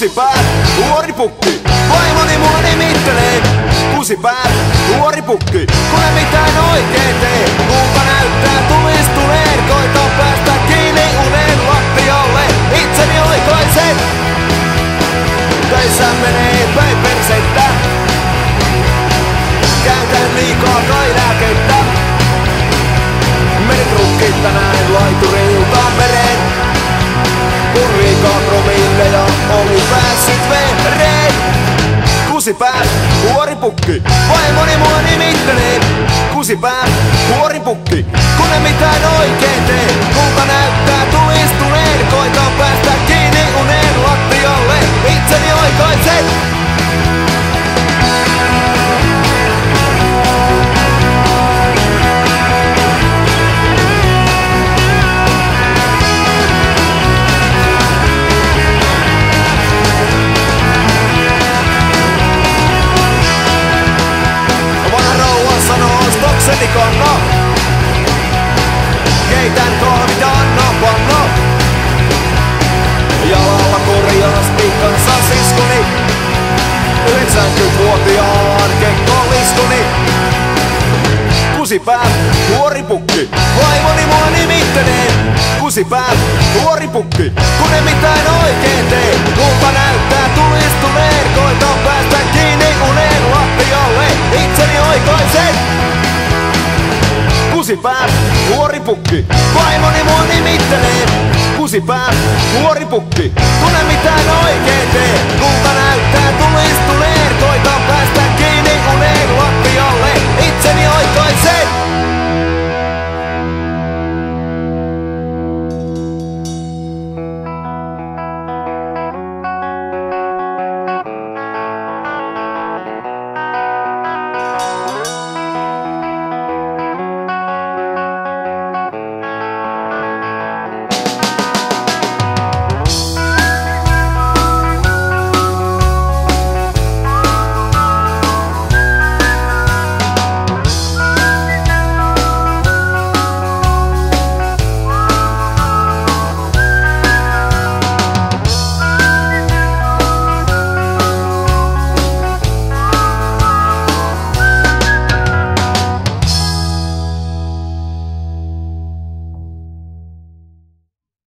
Kusipäät, vuoripukki, vaimoni mua nimittelee. Kusipäät, vuoripukki, kun en mitään oikein tee. Kuka näyttää tulistuneen, koita päästä kiinni unen lattiolle. Itseni oikoisen. Töissä menee päin persettä. Käytän liikaa kai lääkettä. Menin rukkit tänään laiturilta Kusipää, huoripukki, vaimoni mua nimittelee. Kusipää, huoripukki, kun en mitään oikein tee. Kuka näyttää 90-vuotiaan kekkolistoni. Kusipää, huoripukki, vaimoni mua nimittelee. Kusipää, huoripukki, kun en mitään oikein tee. Kuka näyttää tulistuneen, koita päästä kiinni unen lattiolle. Itseni oikoisen. Kusipää, huoripukki, vaimoni mua nimittelee. Kusipää, huoripukki, kun en